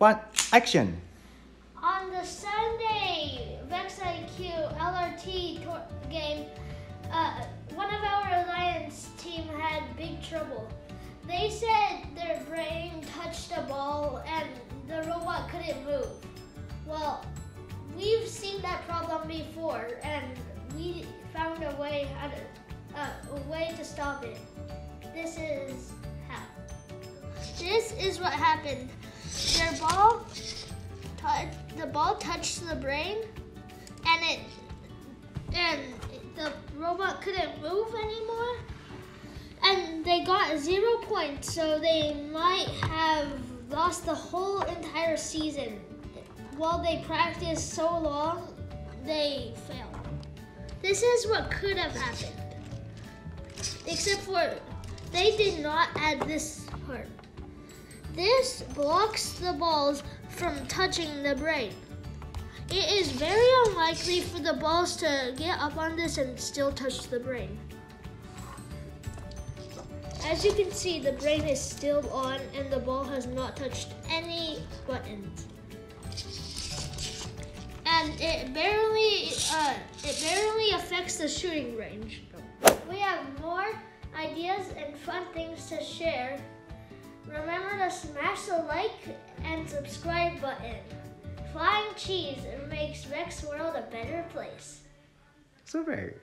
one, action. On the Sunday Vex IQ LRT game, uh, one of our Alliance team had big trouble. They said their brain touched a ball and the robot couldn't move. Well, we've seen that problem before, and we found a way to uh, a way to stop it. This is how. This is what happened. Their ball, the ball touched the brain, and it, and the robot couldn't move anymore. And they got zero points, so they might have lost the whole entire season. While they practiced so long, they failed. This is what could have happened. Except for they did not add this part. This blocks the balls from touching the brain. It is very unlikely for the balls to get up on this and still touch the brain. As you can see, the brain is still on and the ball has not touched any buttons. And it barely, uh, it barely affects the shooting range. We have more ideas and fun things to share. Remember to smash the like and subscribe button. Flying cheese makes Vex World a better place. Super.